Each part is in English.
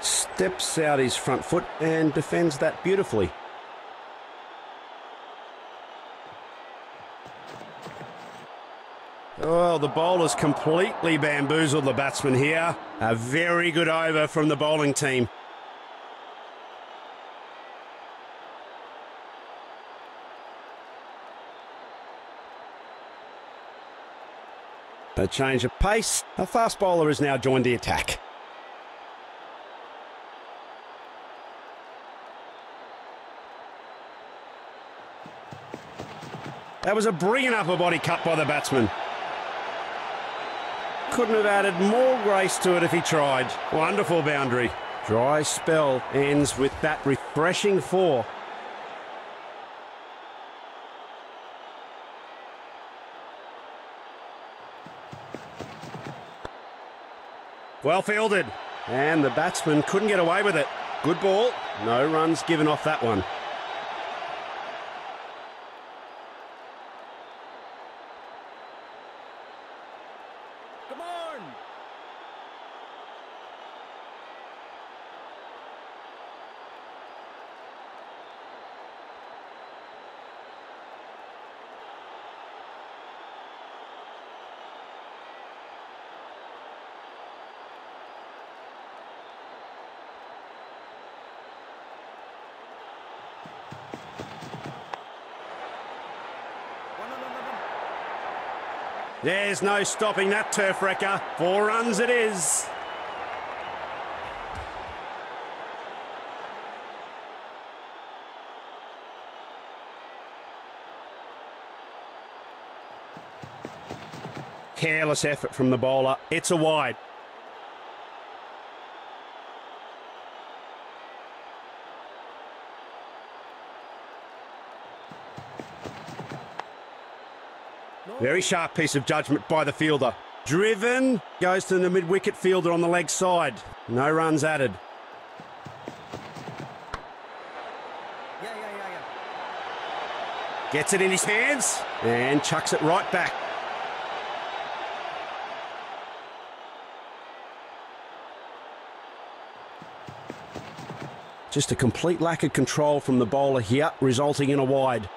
Steps out his front foot and defends that beautifully. Oh, the bowler's completely bamboozled the batsman here. A very good over from the bowling team. A change of pace. A fast bowler has now joined the attack. That was a brilliant upper body cut by the batsman. Couldn't have added more grace to it if he tried. Wonderful boundary. Dry spell ends with that refreshing four. Well fielded. And the batsman couldn't get away with it. Good ball. No runs given off that one. There's no stopping that turf wrecker. Four runs it is. Careless effort from the bowler. It's a wide. Very sharp piece of judgment by the fielder. Driven, goes to the mid wicket fielder on the leg side. No runs added. Yeah, yeah, yeah. Gets it in his hands and chucks it right back. Just a complete lack of control from the bowler here, resulting in a wide.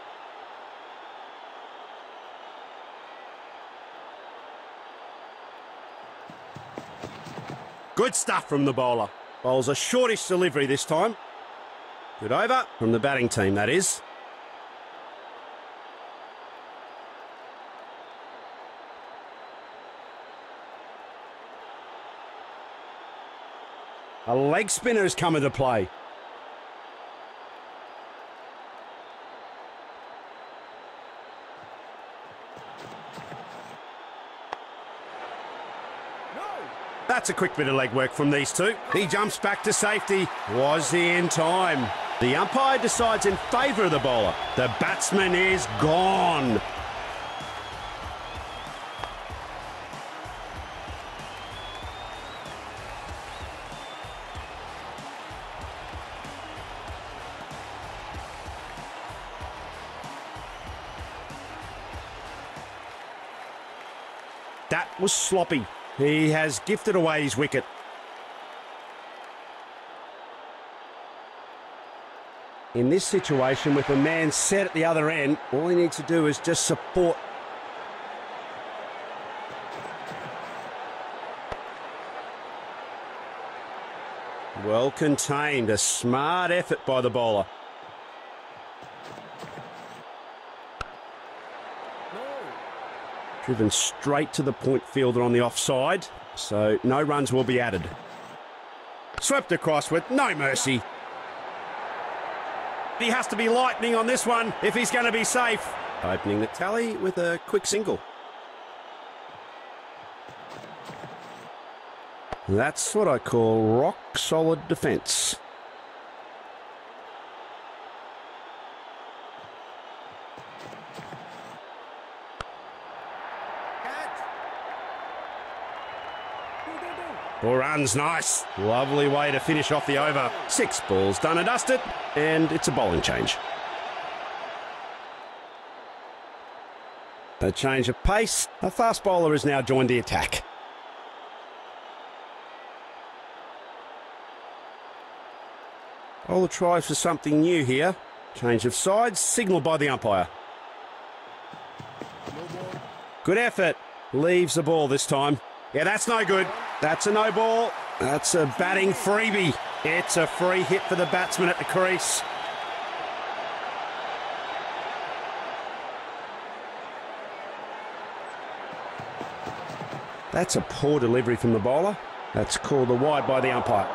Good stuff from the bowler. Bowls a shortish delivery this time. Good over from the batting team, that is. A leg spinner has come into play. That's a quick bit of leg work from these two. He jumps back to safety. Was he in time? The umpire decides in favour of the bowler. The batsman is gone. That was sloppy. He has gifted away his wicket. In this situation, with a man set at the other end, all he needs to do is just support. Well contained, a smart effort by the bowler. Driven straight to the point fielder on the offside, so no runs will be added. Swept across with no mercy. He has to be lightning on this one if he's going to be safe. Opening the tally with a quick single. That's what I call rock solid defence. Runs, nice. Lovely way to finish off the over. Six balls done and dusted, and it's a bowling change. A change of pace. A fast bowler has now joined the attack. Bowler tries for something new here. Change of sides, signalled by the umpire. Good effort. Leaves the ball this time. Yeah, that's no good. That's a no ball. That's a batting freebie. It's a free hit for the batsman at the crease. That's a poor delivery from the bowler. That's called a wide by the umpire.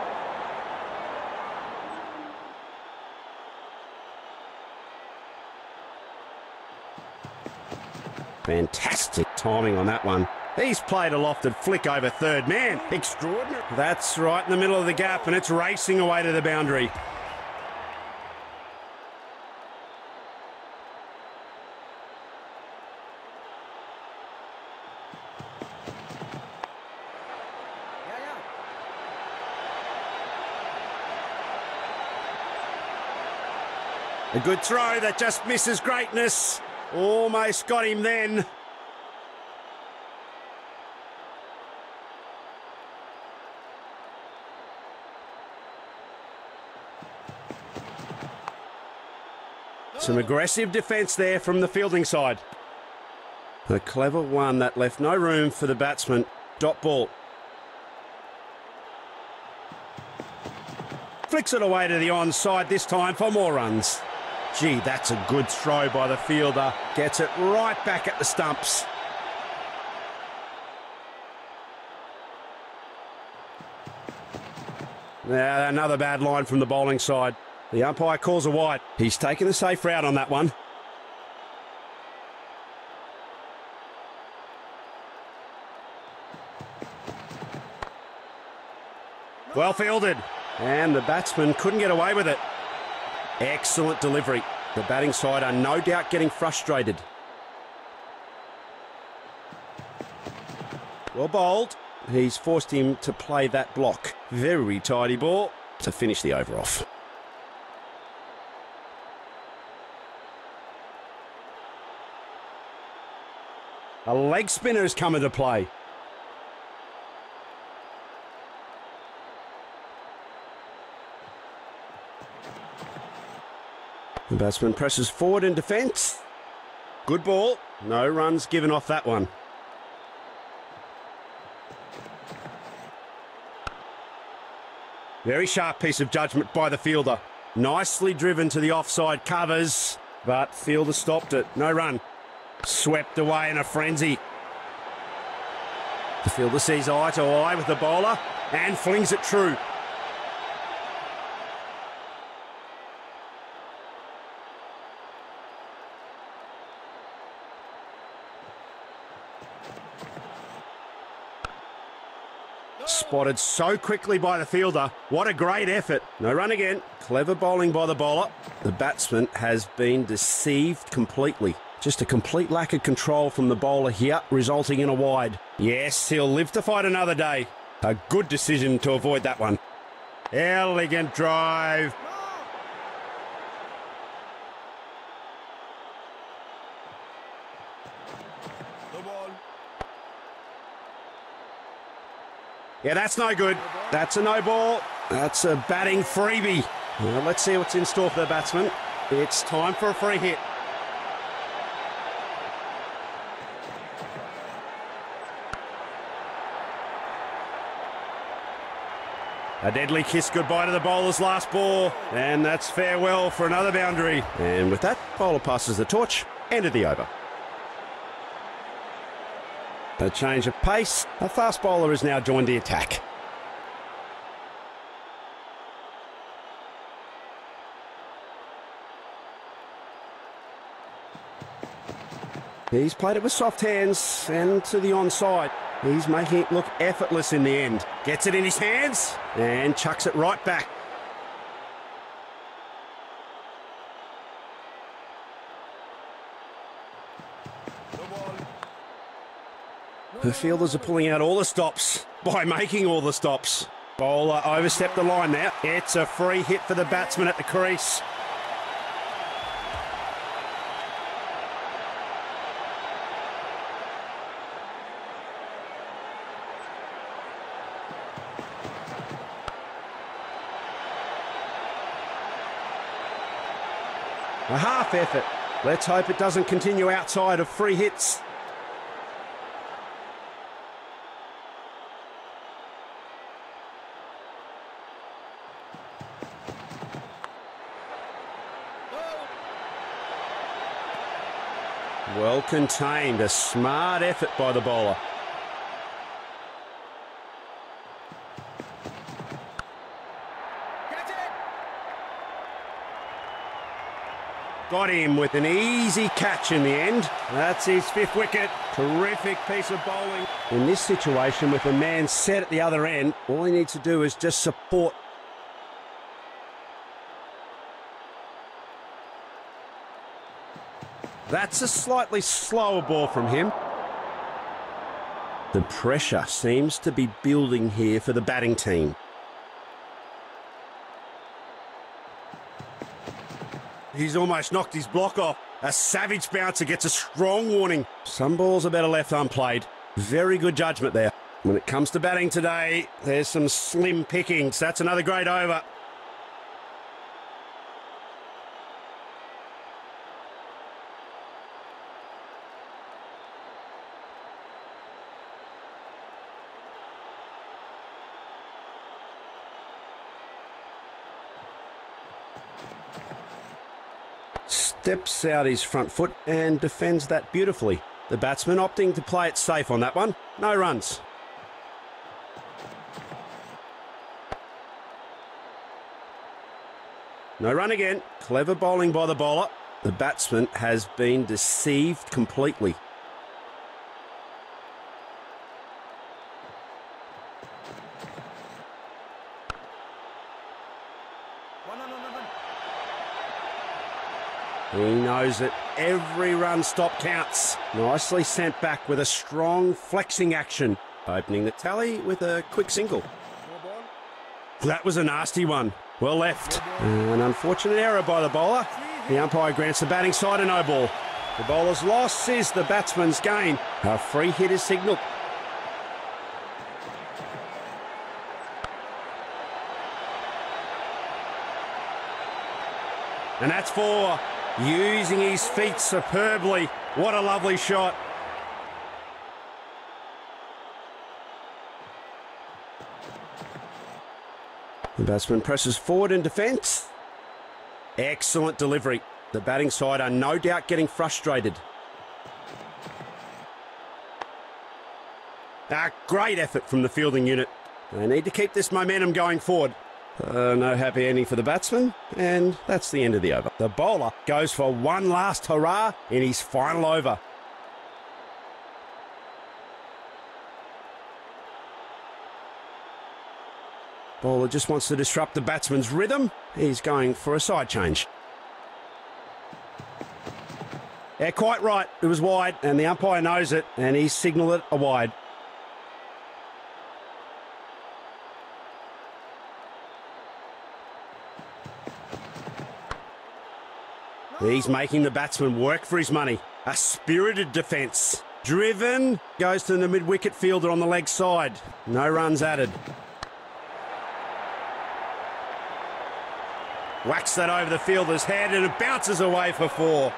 Fantastic timing on that one. He's played a lofted flick over third man. Extraordinary. That's right in the middle of the gap, and it's racing away to the boundary. A good throw that just misses greatness. Almost got him then. Some aggressive defence there from the fielding side. A clever one that left no room for the batsman. Dot ball. Flicks it away to the onside this time for more runs. Gee, that's a good throw by the fielder. Gets it right back at the stumps. Now, another bad line from the bowling side. The umpire calls a wide. He's taken the safe route on that one. Well fielded. And the batsman couldn't get away with it. Excellent delivery. The batting side are no doubt getting frustrated. Well bowled. He's forced him to play that block. Very tidy ball to finish the over off. A leg spinner has come into play. The batsman presses forward in defence. Good ball. No runs given off that one. Very sharp piece of judgment by the fielder. Nicely driven to the offside covers, but fielder stopped it. No run. Swept away in a frenzy. The fielder sees eye to eye with the bowler and flings it true. Spotted so quickly by the fielder. What a great effort. No run again. Clever bowling by the bowler. The batsman has been deceived completely. Just a complete lack of control from the bowler here, resulting in a wide. Yes, he'll live to fight another day. A good decision to avoid that one. Elegant drive. Yeah, that's no good. That's a no ball. That's a batting freebie. Well, let's see what's in store for the batsman. It's time for a free hit. A deadly kiss goodbye to the bowler's last ball. And that's farewell for another boundary. And with that, bowler passes the torch. End of the over. A change of pace. A fast bowler has now joined the attack. He's played it with soft hands and to the onside. He's making it look effortless in the end. Gets it in his hands and chucks it right back. The fielders are pulling out all the stops by making all the stops. Bowler overstepped the line now. It's a free hit for the batsman at the crease. A half effort. Let's hope it doesn't continue outside of free hits. Well contained, a smart effort by the bowler. Got him with an easy catch in the end. That's his fifth wicket. Terrific piece of bowling. In this situation, with a man set at the other end, all he needs to do is just support. That's a slightly slower ball from him. The pressure seems to be building here for the batting team. He's almost knocked his block off. A savage bouncer gets a strong warning. Some balls are better left unplayed. Very good judgment there. When it comes to batting today, there's some slim pickings. That's another great over. Steps out his front foot and defends that beautifully. The batsman opting to play it safe on that one. No runs. No run again. Clever bowling by the bowler. The batsman has been deceived completely. One on, one on, one. That every run stop counts. Nicely sent back with a strong flexing action. Opening the tally with a quick single. That was a nasty one. Well left. An unfortunate error by the bowler. The umpire grants the batting side a no ball. The bowler's loss is the batsman's gain. A free hit is signalled. And that's four. Using his feet superbly. What a lovely shot. The batsman presses forward in defence. Excellent delivery. The batting side are no doubt getting frustrated. A great effort from the fielding unit. They need to keep this momentum going forward. Uh, no happy ending for the batsman, and that's the end of the over. The bowler goes for one last hurrah in his final over. Bowler just wants to disrupt the batsman's rhythm. He's going for a side change. Yeah, quite right. It was wide, and the umpire knows it, and he signalled it a wide. He's making the batsman work for his money. A spirited defence. Driven. Goes to the mid wicket fielder on the leg side. No runs added. Whacks that over the fielder's head and it bounces away for four.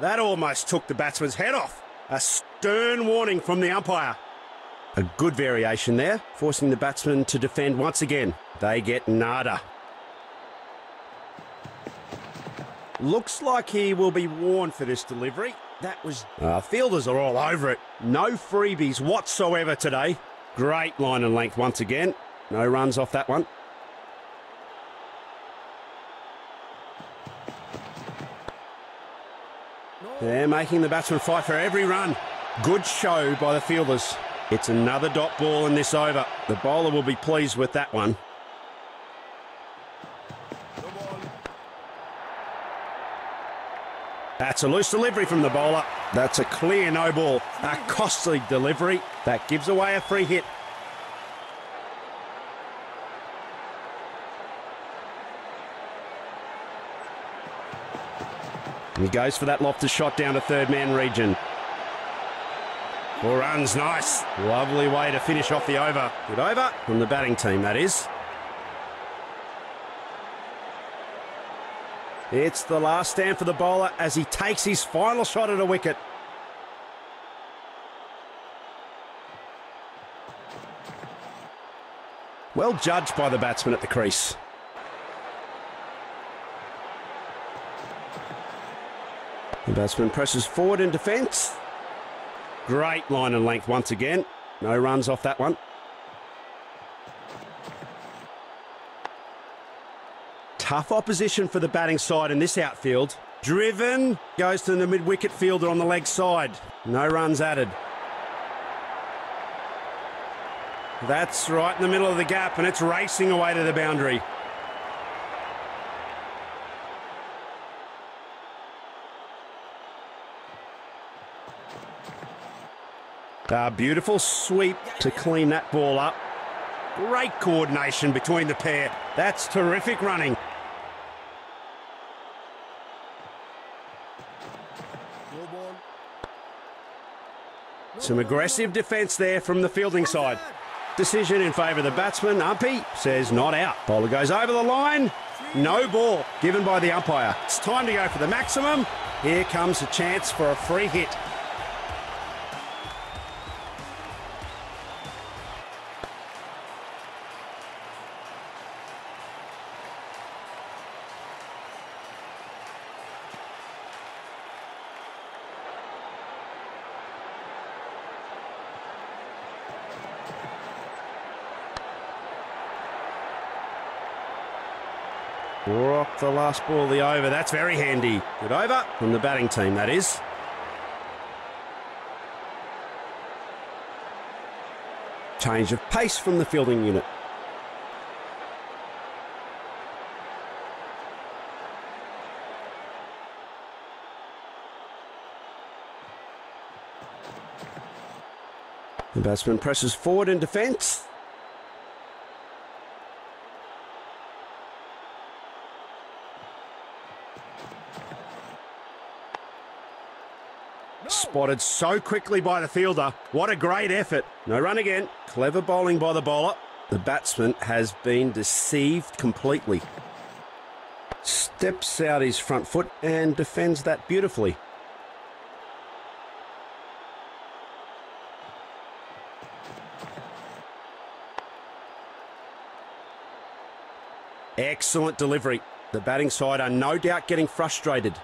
That almost took the batsman's head off. A stern warning from the umpire. A good variation there, forcing the batsman to defend once again. They get nada. Looks like he will be warned for this delivery. That was. Uh, fielders are all over it. No freebies whatsoever today. Great line and length once again. No runs off that one. They're making the batsman fight for every run. Good show by the fielders. It's another dot ball in this over. The bowler will be pleased with that one. That's a loose delivery from the bowler. That's a clear no ball. A costly delivery. That gives away a free hit. He goes for that lofted shot down to third man region. Four runs, nice. Lovely way to finish off the over. Good over from the batting team, that is. It's the last stand for the bowler as he takes his final shot at a wicket. Well judged by the batsman at the crease. Batsman presses forward in defence. Great line and length once again. No runs off that one. Tough opposition for the batting side in this outfield. Driven, goes to the mid wicket fielder on the leg side. No runs added. That's right in the middle of the gap and it's racing away to the boundary. A beautiful sweep to clean that ball up. Great coordination between the pair. That's terrific running. Some aggressive defence there from the fielding side. Decision in favour of the batsman. Umpy says not out. Bowler goes over the line. No ball given by the umpire. It's time to go for the maximum. Here comes a chance for a free hit. Rock the last ball, the over. That's very handy. Good over from the batting team, that is. Change of pace from the fielding unit. The batsman presses forward in defence. Spotted so quickly by the fielder. What a great effort. No run again. Clever bowling by the bowler. The batsman has been deceived completely. Steps out his front foot and defends that beautifully. Excellent delivery. The batting side are no doubt getting frustrated.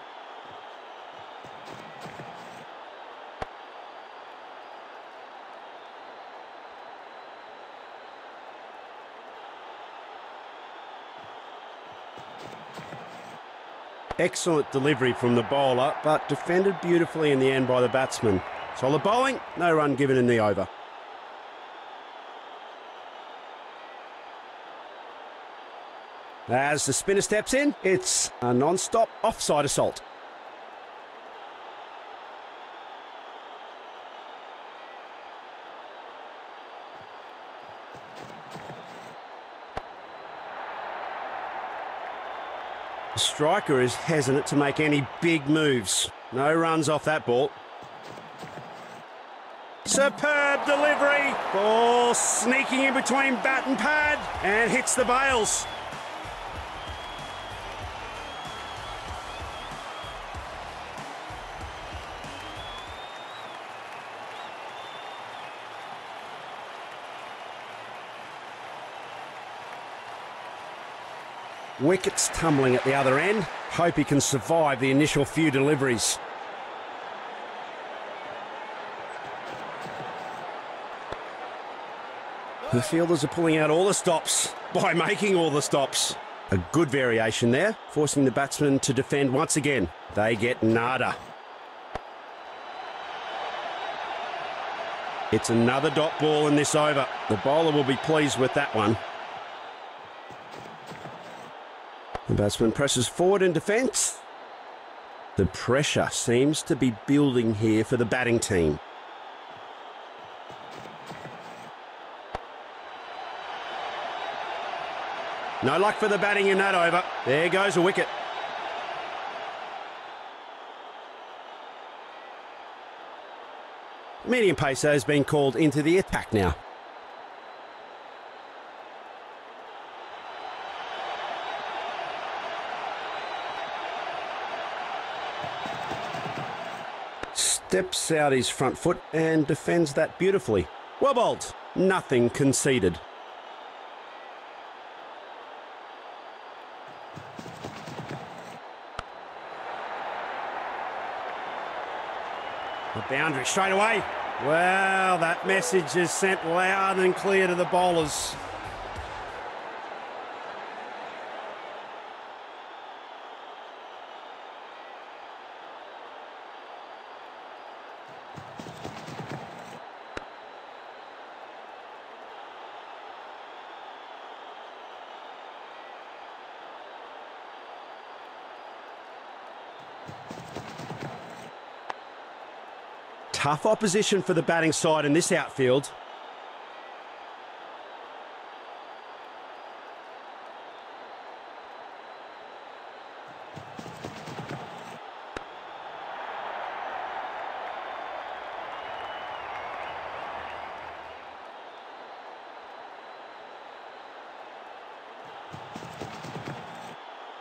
Excellent delivery from the bowler, but defended beautifully in the end by the batsman. Solid bowling, no run given in the over. As the spinner steps in, it's a non-stop offside assault. Striker is hesitant to make any big moves. No runs off that ball. Superb delivery. Ball sneaking in between bat and pad and hits the bails. Wickets tumbling at the other end. Hope he can survive the initial few deliveries. The fielders are pulling out all the stops by making all the stops. A good variation there, forcing the batsmen to defend once again. They get nada. It's another dot ball in this over. The bowler will be pleased with that one. The batsman presses forward in defence. The pressure seems to be building here for the batting team. No luck for the batting in that over. There goes a wicket. Medium pacer has been called into the attack now. Steps out his front foot and defends that beautifully. Well bowled, nothing conceded. The boundary straight away. Well, that message is sent loud and clear to the bowlers. Tough opposition for the batting side in this outfield.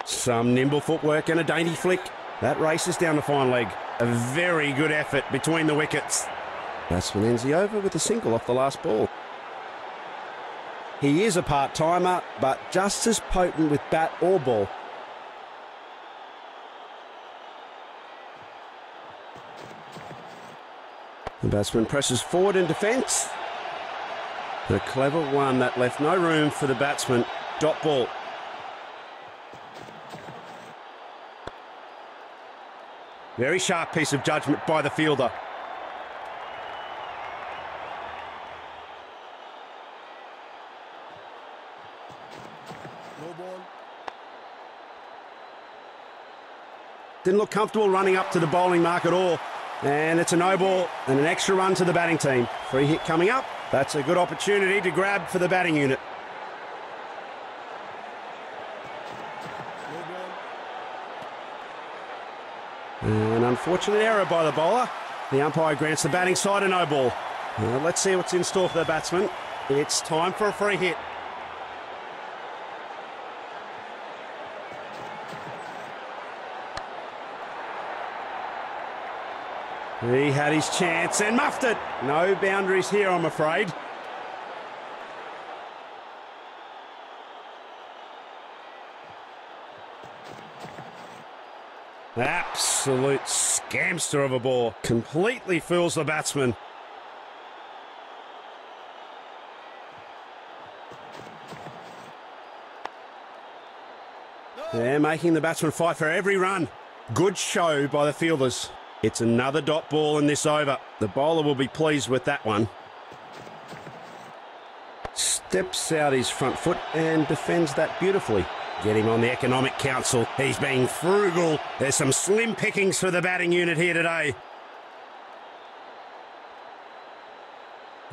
Some nimble footwork and a dainty flick. That races down the fine leg. A very good effort between the wickets. Batsman ends the over with a single off the last ball. He is a part timer, but just as potent with bat or ball. The batsman presses forward in defence. The clever one that left no room for the batsman. Dot ball. Very sharp piece of judgment by the fielder. No ball. Didn't look comfortable running up to the bowling mark at all. And it's a no ball and an extra run to the batting team. Free hit coming up. That's a good opportunity to grab for the batting unit. No ball. An unfortunate error by the bowler. The umpire grants the batting side a no ball. Let's see what's in store for the batsman. It's time for a free hit. He had his chance and muffed it. No boundaries here, I'm afraid. Absolute scamster of a ball. Completely fools the batsman. They're making the batsman fight for every run. Good show by the fielders. It's another dot ball in this over. The bowler will be pleased with that one. Steps out his front foot and defends that beautifully. Get him on the Economic Council. He's being frugal. There's some slim pickings for the batting unit here today.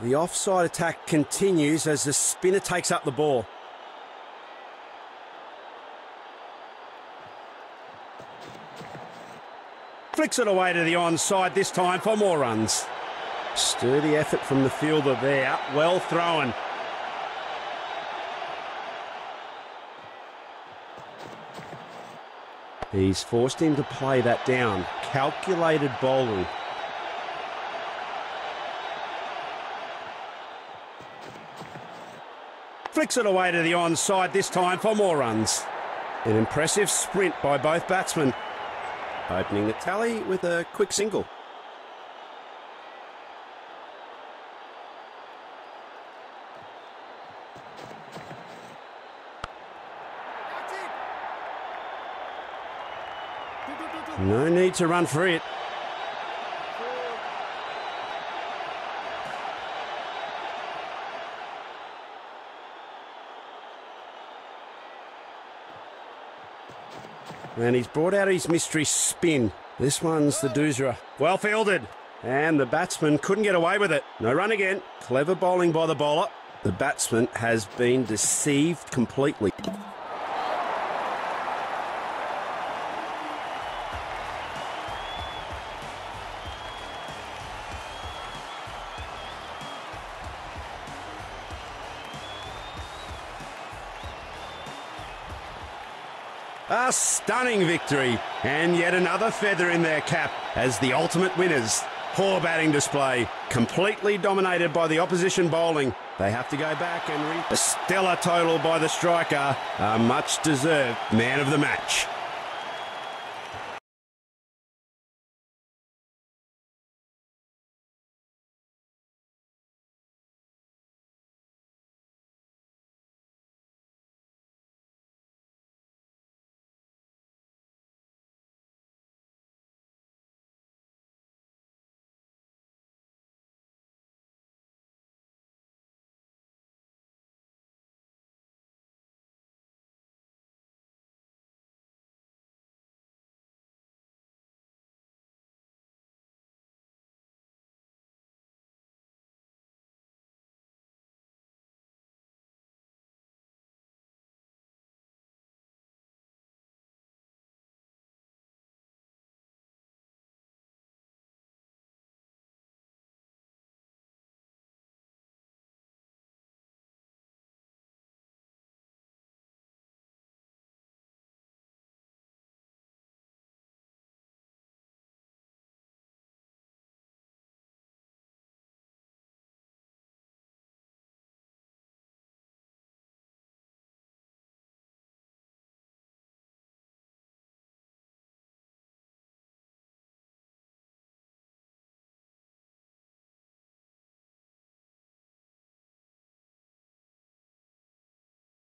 The offside attack continues as the spinner takes up the ball. Flicks it away to the onside this time for more runs. Sturdy effort from the fielder there. Well thrown. He's forced him to play that down. Calculated bowling. Flicks it away to the onside this time for more runs. An impressive sprint by both batsmen. Opening the tally with a quick single. That's it. Two, two, two, two. No need to run for it. And he's brought out his mystery spin. This one's the Doosra. Well fielded. And the batsman couldn't get away with it. No run again. Clever bowling by the bowler. The batsman has been deceived completely. Victory and yet another feather in their cap as the ultimate winners. Poor batting display, completely dominated by the opposition bowling. They have to go back and re- a stellar total by the striker, a much deserved man of the match.